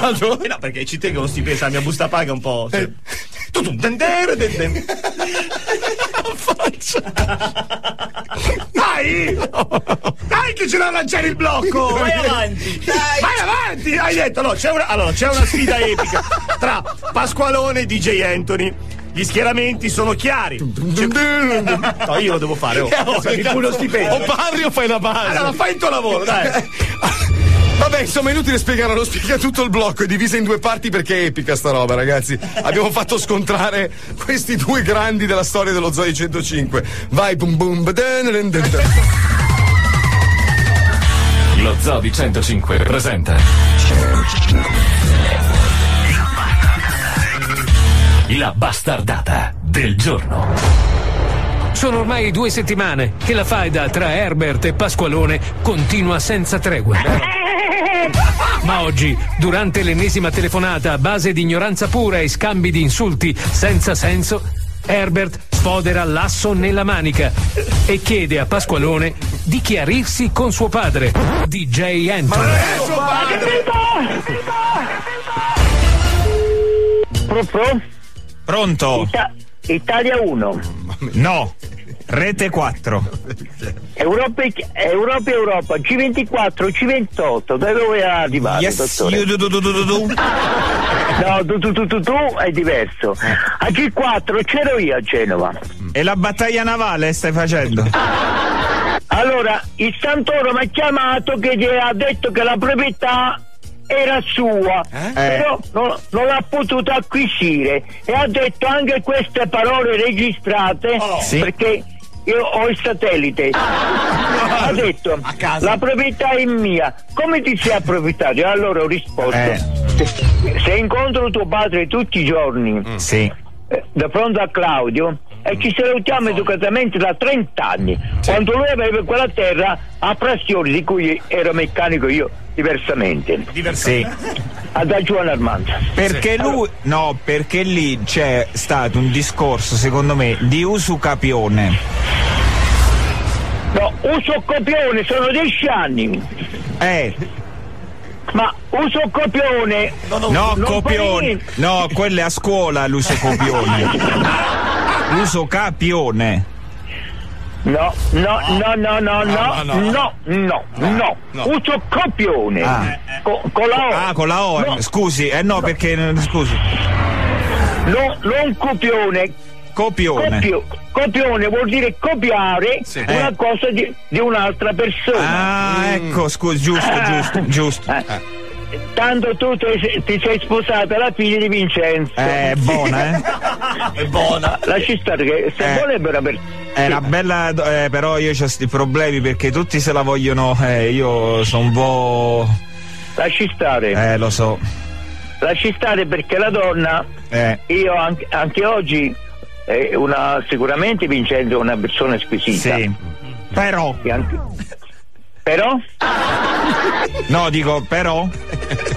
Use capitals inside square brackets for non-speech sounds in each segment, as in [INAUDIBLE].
Vado? Eh [LAUGHS] no, perché ci tengo lo stipendio, la mia busta paga un po'. Cioè. Tutum, dendere, dendere. [LAUGHS] Faccia. Dai! Dai che ce l'ha a lanciare il blocco! Vai avanti, dai! Vai avanti! Hai detto, no, c'è una, allora, c'è una sfida epica tra Pasqualone e DJ Anthony. Gli schieramenti sono chiari. C'è- [LAUGHS] No, io lo devo fare. Oh. Pure lo stipendio. O parli o fai la base. Allora fai il tuo lavoro, dai. Vabbè, insomma, è inutile spiegare, lo spiega tutto il blocco, è divisa in due parti perché è epica sta roba, ragazzi. Abbiamo fatto scontrare questi due grandi della storia dello Zoe 105. Vai, boom boom, badan. Lo Zoo di 105 presenta La bastardata del giorno. Sono ormai due settimane che la faida tra Herbert e Pasqualone continua senza tregua. Ma oggi, durante l'ennesima telefonata a base di ignoranza pura e scambi di insulti senza senso, Herbert sfodera l'asso nella manica e chiede a Pasqualone di chiarirsi con suo padre, DJ Anthony. Pronto? Pronto? Ita- Italia 1. No. Rete 4. Europa, Europa, Europa, G24, G28, da dove è arrivato, Yes, dottore? do, do, do. No, tu, tu, tu, tu, tu è diverso. A G4 c'ero io a Genova. E la battaglia navale stai facendo? Allora, il Santoro mi ha chiamato che gli ha detto che la proprietà era sua, però non, non l'ha potuta acquisire e ha detto anche queste parole registrate Sì. perché io ho il satellite. ha detto la proprietà è mia, come ti sei approfittato? E allora ho risposto. Eh. Se, incontro tuo padre tutti i giorni Sì. eh, da fronte a Claudio e ci salutiamo educatamente da 30 anni quando lui aveva quella terra a Prastioli di cui ero meccanico io diversamente Sì. Ad Giovanni Armando Perché lui. No, perché lì c'è stato un discorso, secondo me, di usucapione. no uso copione sono 10 anni Eh, ma uso copione no, non fa copione. No, quello è a scuola l'uso copione. [LAUGHS] Uso capione. No no no no no no no no no no. uso copione Ah. Co- con la O Ah, con la O. No. Scusi, eh no, perché. Scusi. no, non copione Copione. Copio- copione vuol dire copiare una Eh. cosa di, di un'altra persona. Ah, ecco, scusi, giusto, giusto, giusto. Eh. Tanto tu ti, sei sposata alla figlia di Vincenzo. Eh, è buona, eh? È [LAUGHS] buona. Lasci stare che se Eh. vorrebbero per. È una bella. eh, però io ho questi problemi perché tutti se la vogliono. Eh, io sono un po'. Lasci stare. Eh, lo so. Lasci stare perché la donna, Eh. io anche, anche oggi, è una, sicuramente Vincenzo è una persona squisita. Sì. Però. Però? [LAUGHS] No, dico, però.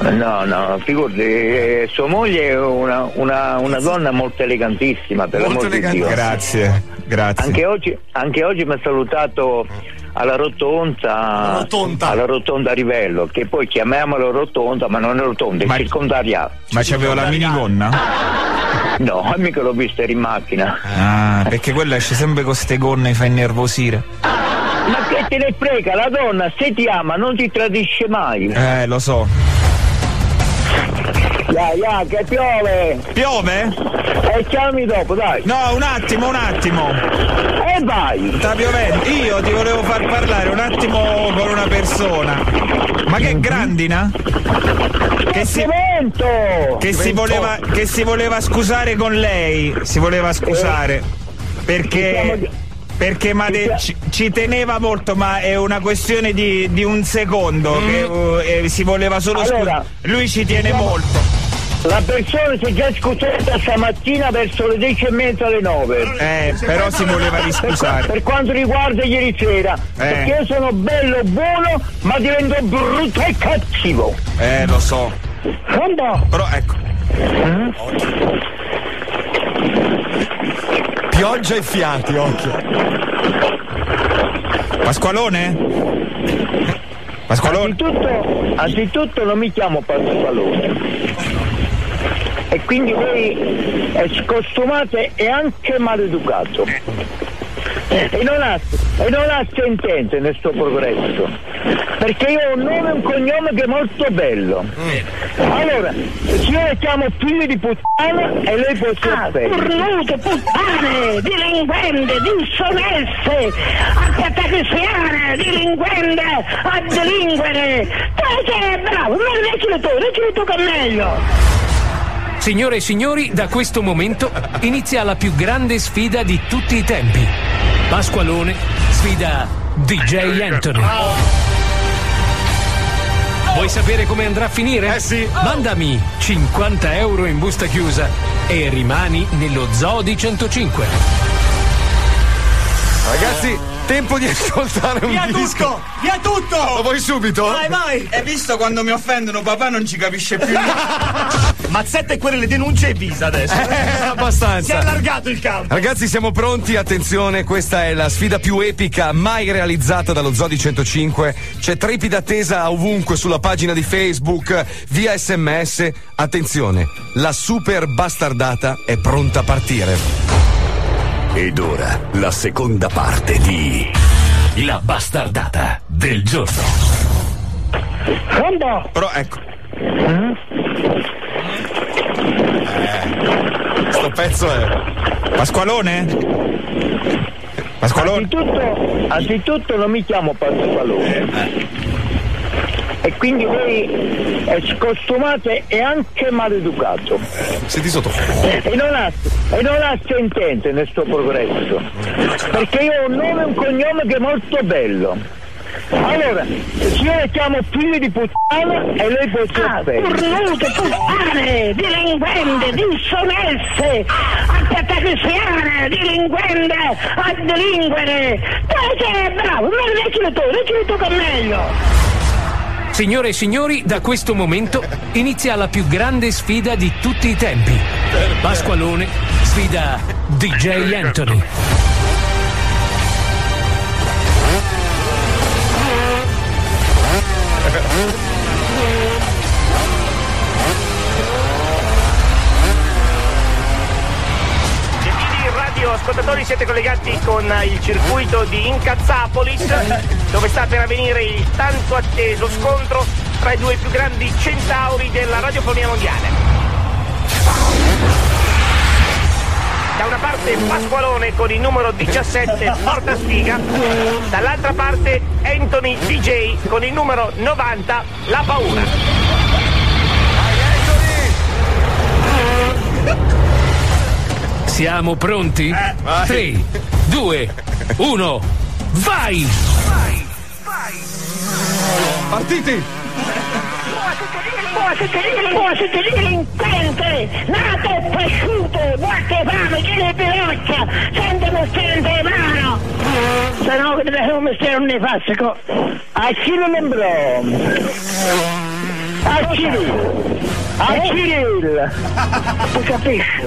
No, no, figurati, eh, sua moglie è una, una, una donna molto elegantissima, per Molto l'amor di Dio. Grazie, grazie. Anche oggi, anche oggi mi ha salutato alla rotonda, rotonda. alla rotonda Rivello, che poi chiamiamolo rotonda, ma non è rotonda, è Ma- circondariato. Ma c'avevo la minigonna? [LAUGHS] No, mica l'ho vista in macchina. Ah, perché quella esce sempre con ste gonne e fa innervosire. Ma che te ne frega, la donna se ti ama non ti tradisce mai. Eh, lo so. Ya, ya, che piove! Piove? E chiami dopo, dai! No, un attimo, un attimo. E vai! Sta piovendo. Io ti volevo far parlare un attimo con una persona. Ma che grandina? Che si, Vento! che si voleva, che si voleva scusare con lei. Si voleva scusare. Perché. Perché ma de- ci, ci teneva molto, ma è una questione di, di un secondo. Che uh, eh, si voleva solo Allora, scusare. Lui ci tiene diciamo- molto. La persona si è già scusata stamattina verso le 10 e mezza alle 9. Eh, però si voleva Per, riscusare. per quanto riguarda ieri sera, perché io sono bello buono, ma divento brutto e cattivo. Eh, lo so. Pronto? Però ecco. Pioggia e fiati, occhio. Pasqualone? Pasqualone? Anzitutto, anzitutto non mi chiamo Pasqualone. E quindi voi è scostumato e anche maleducato. E non, ha, e non ha sentenze nel suo progresso perché io ho un nome e un cognome che è molto bello allora se io le chiamo figlio di puttana e lei può essere Ah, cornute, puttane, delinquente, dissonesse, attaccazione, delinquente, a delinquere. Tu sei bravo, ma leggilo tu, leggilo tu che è meglio. Signore e signori, da questo momento inizia la più grande sfida di tutti i tempi. Pasqualone sfida DJ Anthony. Vuoi sapere come andrà a finire? Eh sì. Mandami 50 euro in busta chiusa e rimani nello Zoo di 105. Ragazzi, tempo di ascoltare un Via disco. tutto! Via tutto! Lo vuoi subito? Vai, vai! Hai visto quando mi offendono papà non ci capisce più niente. [LAUGHS] Mazzetta e quelle le denunce e visa adesso. Eh, Si è abbastanza. allargato il campo. Ragazzi, siamo pronti? Attenzione, questa è la sfida più epica mai realizzata dallo Zodi 105. C'è trepida attesa ovunque sulla pagina di Facebook, via sms. Attenzione, la super bastardata è pronta a partire. Ed ora la seconda parte di La bastardata del giorno. Pronto? Però ecco, Sto pezzo è. Pasqualone? Pasqualone? Anzitutto, anzitutto non mi chiamo Pasqualone. E quindi lei è scostumato e anche maleducato. Senti sotto. E non, ha, e non ha sentenze nel suo progresso. Perché io ho un nome e un cognome che è molto bello. Allora, se io le chiamo figlio di puttana e lei può essere Ah, cornute, puttane, delinquente, dissonesse, attaccazione, delinquente, a delinquere. Tu sei bravo, ma leggilo tu, leggilo tu che è meglio. Signore e signori, da questo momento inizia la più grande sfida di tutti i tempi. Pasqualone sfida DJ Anthony. Radioascoltatori, siete collegati con il circuito di Incazzapolis, dove sta per avvenire il tanto atteso scontro tra i due più grandi centauri della radiofonia mondiale. Da una parte Pasqualone con il numero 17 Porta Sfiga, dall'altra parte Anthony DJ con il numero 90 La Paura. Siamo pronti? 3, 2, 1, vai! Partiti! Può delinquente, nato e cresciuto, morte e fame, chiede piloccia, sente in mano. Se no che deve un mestiere un nefastico. Achille Lembron. Achille. Achille. Tu capisci?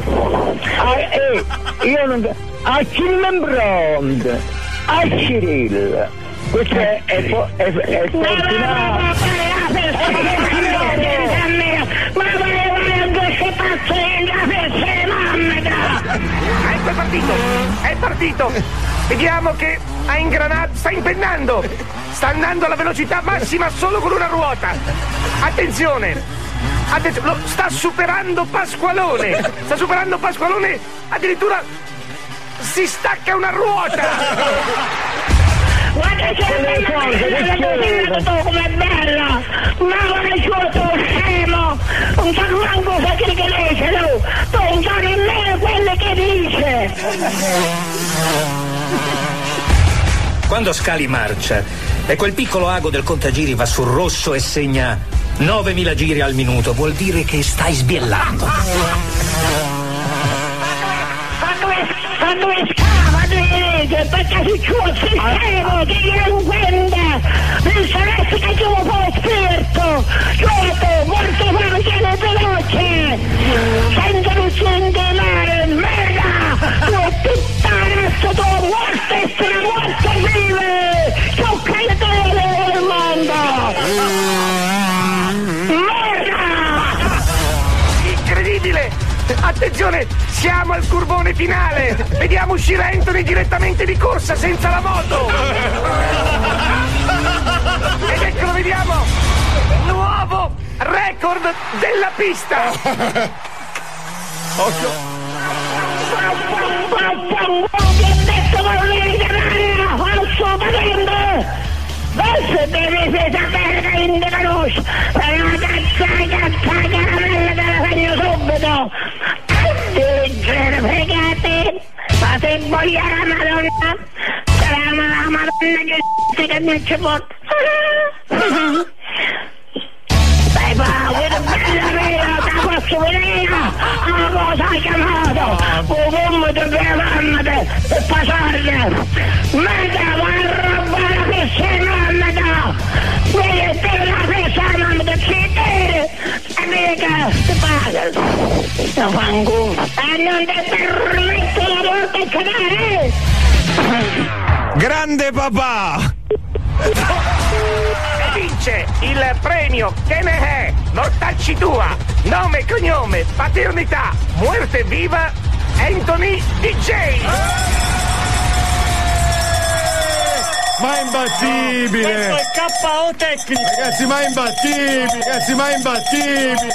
Ah, eh, io non... Achille Lembron. Achille. Questo è... è, po- è, è è! Ecco è partito, è partito. Vediamo che ha ingranato, sta impennando. Sta andando alla velocità massima solo con una ruota. Attenzione. Attenzione, lo sta superando Pasqualone. Sta superando Pasqualone. Addirittura si stacca una ruota. Guarda che bello, com'è bella! Ma guarda il tuo scemo! Non sa manco sa che che dice, tu! Tu non sa nemmeno quello che dice! Quando scali marcia e quel piccolo ago del contagiri va sul rosso e segna 9000 giri al minuto, vuol dire che stai sbiellando. Dove scava, dove vede? Perché si chiude il sistema, che delinquente! Non saresti che un po' spirito! Gioco, molto male, chiede veloce! Senza nessun Attenzione, siamo al curvone finale. Vediamo uscire Anthony direttamente di corsa senza la moto. Ed ecco lo vediamo. Nuovo record della pista. Occhio. Adesso devi sapere in conosci, per una cazza, cazza, caramella te la segno subito. Leggere, fregate, ma se voglio la madonna, sarà la madonna che si che mi ci porta. E non ti paga, ti fango, e non ti permetto la porta a cadere. Grande papà! E vince il premio che ne è? Mortacci tua. Nome e cognome paternità muerte viva Anthony DJ Ma è imbattibile! KO tecnico. Ragazzi, ma è imbattibile! Ragazzi, ma è imbattibile!